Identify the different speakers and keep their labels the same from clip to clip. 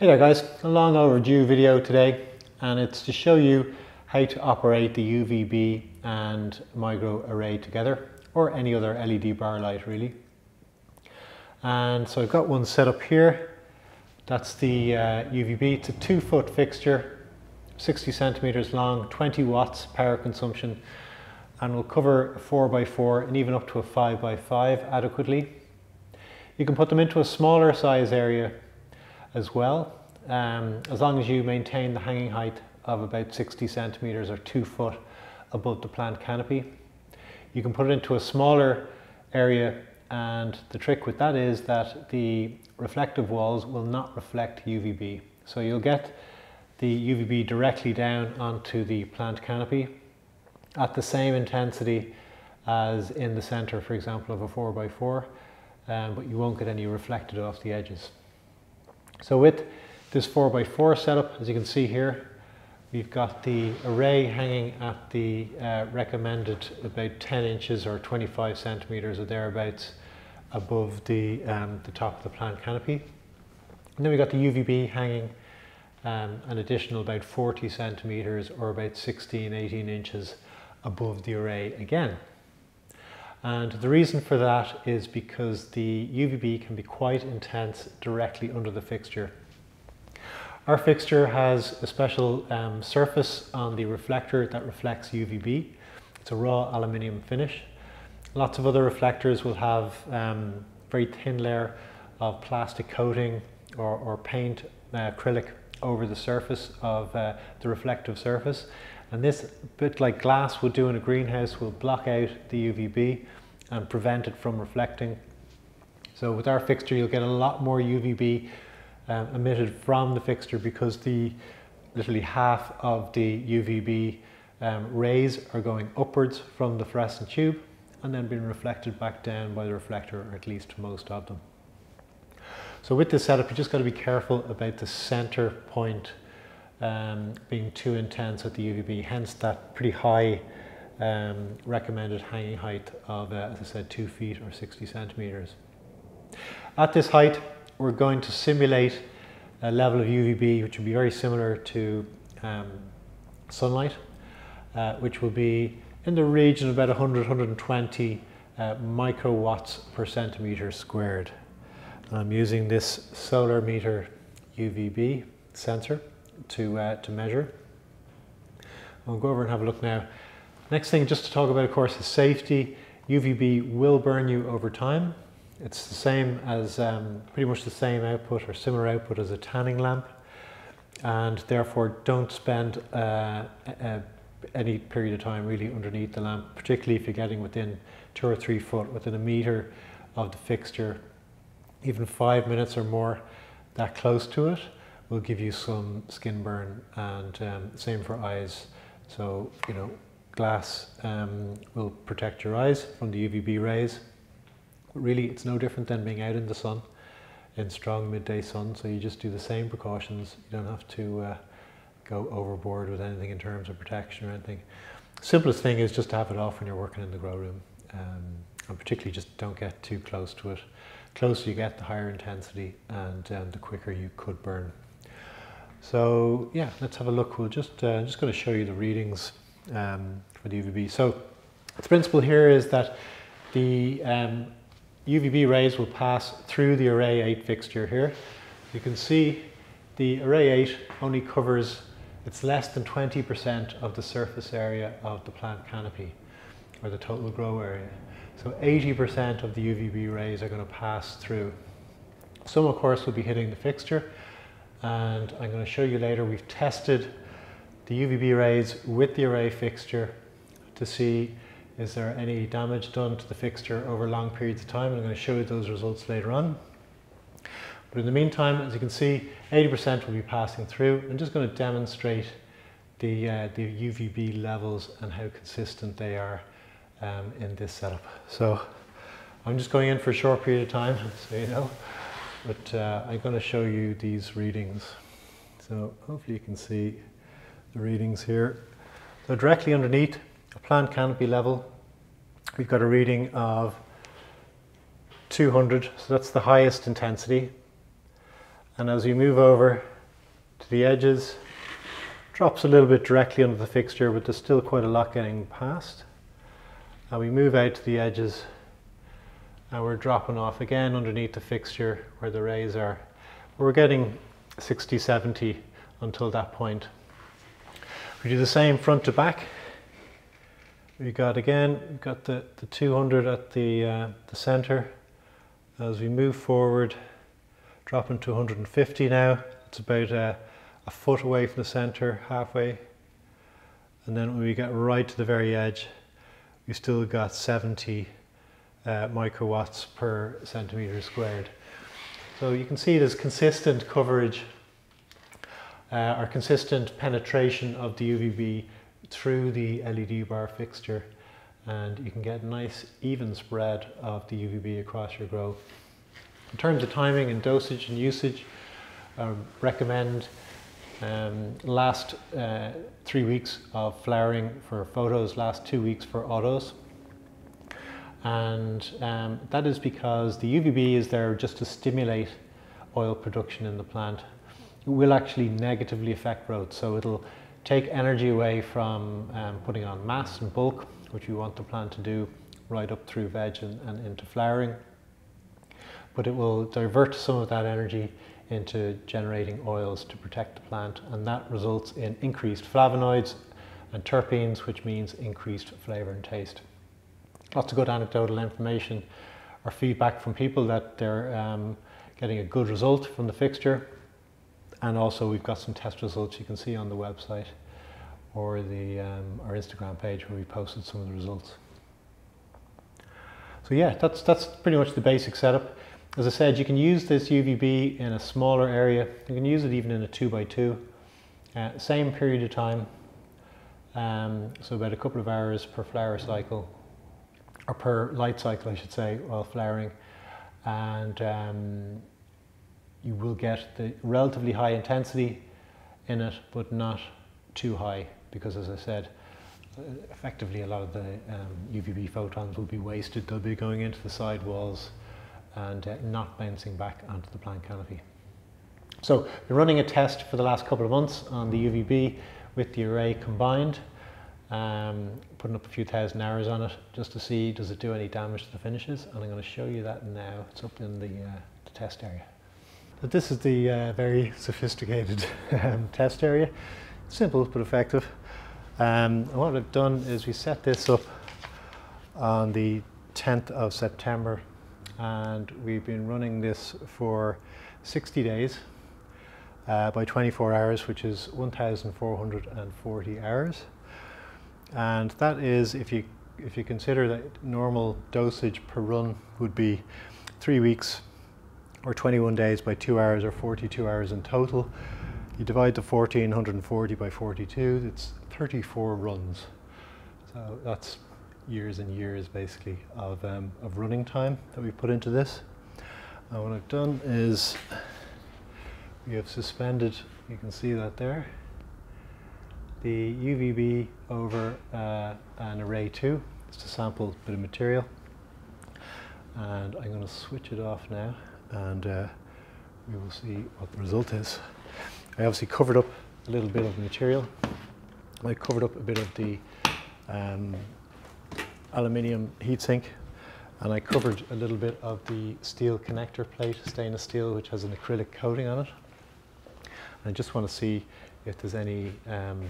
Speaker 1: Hey there guys, a long overdue video today and it's to show you how to operate the UVB and MIGRO ARAY together or any other LED bar light really. And so I've got one set up here. That's the uh, UVB. It's a two foot fixture, 60 centimeters long, 20 watts power consumption and will cover a four by four and even up to a five by five adequately. You can put them into a smaller size area as well, um, as long as you maintain the hanging height of about 60 centimeters or two foot above the plant canopy. You can put it into a smaller area and the trick with that is that the reflective walls will not reflect UVB. So you'll get the UVB directly down onto the plant canopy at the same intensity as in the center, for example, of a 4x4, um, but you won't get any reflected off the edges. So with this 4x4 setup, as you can see here, we've got the ARAY hanging at the uh, recommended about 10 inches or 25 centimeters or thereabouts above the, um, the top of the plant canopy. And then we've got the UVB hanging um, an additional about 40 centimeters or about 16, 18 inches above the ARAY again. And the reason for that is because the UVB can be quite intense directly under the fixture. Our fixture has a special um, surface on the reflector that reflects UVB. It's a raw aluminium finish. Lots of other reflectors will have um, very thin layer of plastic coating or, or paint uh, acrylic over the surface of uh, the reflective surface and this, bit like glass would do in a greenhouse, will block out the UVB and prevent it from reflecting. So with our fixture, you'll get a lot more UVB um, emitted from the fixture because the literally half of the UVB um, rays are going upwards from the fluorescent tube and then being reflected back down by the reflector, or at least most of them. So with this setup, you just got to be careful about the center point um, being too intense at the UVB, hence that pretty high um, recommended hanging height of, uh, as I said, two feet or 60 centimeters. At this height, we're going to simulate a level of UVB which will be very similar to um, sunlight, uh, which will be in the region of about 100, 120 uh, microwatts per centimeter squared. I'm using this Solarmeter UVB sensor to, uh, to measure. I'll go over and have a look now. Next thing just to talk about of course is safety. UVB will burn you over time. It's the same as, um, pretty much the same output or similar output as a tanning lamp and therefore don't spend uh, a, any period of time really underneath the lamp, particularly if you're getting within two or three foot, within a meter of the fixture, even five minutes or more that close to it will give you some skin burn and um, same for eyes. So, you know, glass um, will protect your eyes from the UVB rays. But really, it's no different than being out in the sun, in strong midday sun. So you just do the same precautions. You don't have to uh, go overboard with anything in terms of protection or anything. Simplest thing is just to have it off when you're working in the grow room. Um, and particularly just don't get too close to it. Closer you get, the higher intensity and um, the quicker you could burn. So yeah, let's have a look. We'll just, uh, just going to show you the readings um, for the UVB. So the principle here is that the um, UVB rays will pass through the ARAY 8 fixture here. You can see the ARAY 8 only covers, it's less than 20% of the surface area of the plant canopy or the total grow area. So 80% of the UVB rays are going to pass through. Some of course will be hitting the fixture and I'm going to show you later we've tested the UVB rays with the ARAY fixture to see is there any damage done to the fixture over long periods of time. I'm going to show you those results later on. But in the meantime, as you can see, 80% will be passing through. I'm just going to demonstrate the, uh, the UVB levels and how consistent they are um, in this setup. So I'm just going in for a short period of time, so you know but uh, I'm going to show you these readings. So hopefully you can see the readings here. So directly underneath a plant canopy level, we've got a reading of 200, so that's the highest intensity. And as we move over to the edges. Drops a little bit directly under the fixture, but there's still quite a lot getting past. And we move out to the edges and we're dropping off again underneath the fixture where the rays are. We're getting 60, 70 until that point. We do the same front to back. We got again, we've got the, the 200 at the, uh, the center. As we move forward, dropping to 150 now. It's about a, a foot away from the center, halfway. And then when we get right to the very edge, we still got 70 uh, microwatts per centimeter squared. So you can see there's consistent coverage uh, or consistent penetration of the UVB through the LED bar fixture and you can get a nice even spread of the UVB across your grow. In terms of timing and dosage and usage, I recommend um, last uh, three weeks of flowering for photos, last two weeks for autos. And um, that is because the UVB is there just to stimulate oil production in the plant. It will actually negatively affect growth. So it'll take energy away from um, putting on mass and bulk, which we want the plant to do right up through veg and, and into flowering. But it will divert some of that energy into generating oils to protect the plant and that results in increased flavonoids and terpenes which means increased flavour and taste. Lots of good anecdotal information or feedback from people that they're um, getting a good result from the fixture and also we've got some test results you can see on the website or the um, our Instagram page where we posted some of the results. So yeah, that's that's pretty much the basic setup. As I said, you can use this UVB in a smaller area. You can use it even in a 2 by 2 uh, Same period of time, um, so about a couple of hours per flower cycle, or per light cycle I should say, while flowering. And um, you will get the relatively high intensity in it, but not too high, because as I said, effectively a lot of the um, UVB photons will be wasted. They'll be going into the side walls and uh, not bouncing back onto the plant canopy. So we're running a test for the last couple of months on the UVB with the ARAY combined, um, putting up a few thousand hours on it just to see does it do any damage to the finishes and I'm going to show you that now. It's up in the, uh, the test area. But this is the uh, very sophisticated um, test area. Simple but effective. Um, what I've done is we set this up on the 10th of September and we've been running this for 60 days uh, by 24 hours, which is 1,440 hours. And that is, if you, if you consider that normal dosage per run would be three weeks or 21 days by two hours or 42 hours in total, you divide the 1440 by 42, it's 34 runs. So that's years and years basically of, um, of running time that we put into this. And what I've done is we have suspended, you can see that there, the UVB over uh, an ARAY 2. It's to sample a bit of material. And I'm going to switch it off now and uh, we will see what the result is. I obviously covered up a little bit of the material. I covered up a bit of the um, aluminium heatsink and I covered a little bit of the steel connector plate, stainless steel, which has an acrylic coating on it. I just want to see if there's any um,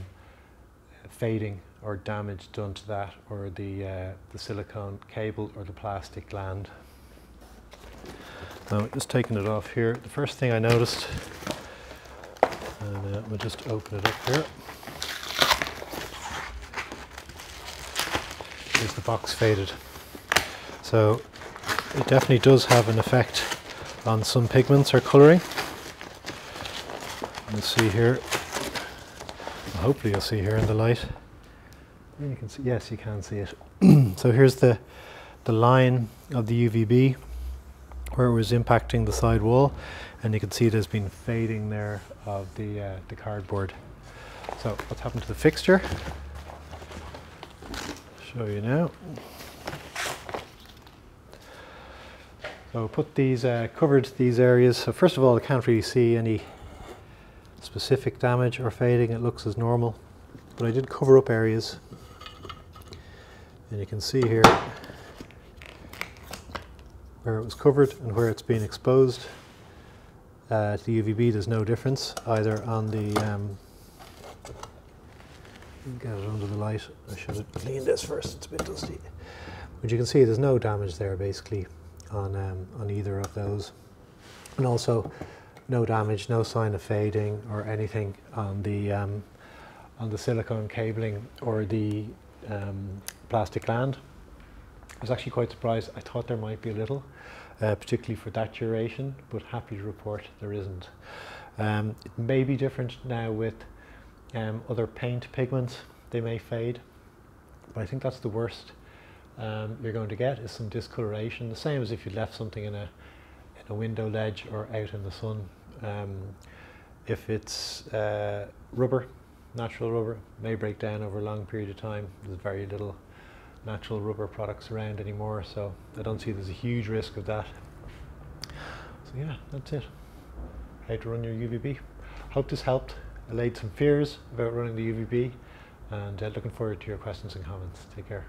Speaker 1: fading or damage done to that or the, uh, the silicone cable or the plastic gland. Now just taking it off here, the first thing I noticed, and uh, we'll just open it up here. is the box faded. So it definitely does have an effect on some pigments or colouring. You'll see here, hopefully you'll see here in the light. You can see, yes, you can see it. so here's the, the line of the UVB where it was impacting the side wall and you can see there's been fading there of the, uh, the cardboard. So what's happened to the fixture? show you now. So put these, uh, covered these areas. So first of all, I can't really see any specific damage or fading, it looks as normal. But I did cover up areas. And you can see here where it was covered and where it's been exposed. Uh, the UVB there's no difference either on the um, get it under the light. I should have cleaned this first, it's a bit dusty. But you can see there's no damage there basically on, um, on either of those. And also no damage, no sign of fading or anything on the, um, on the silicone cabling or the um, plastic gland. I was actually quite surprised. I thought there might be a little, uh, particularly for that duration, but happy to report there isn't. Um, it may be different now with um, other paint pigments, they may fade, but I think that's the worst um, you're going to get is some discoloration. The same as if you left something in a, in a window ledge or out in the sun. Um, if it's uh, rubber, natural rubber, may break down over a long period of time. There's very little natural rubber products around anymore, so I don't see there's a huge risk of that. So yeah, that's it. How to run your UVB. Hope this helped allayed some fears about running the UVB and uh, looking forward to your questions and comments. Take care.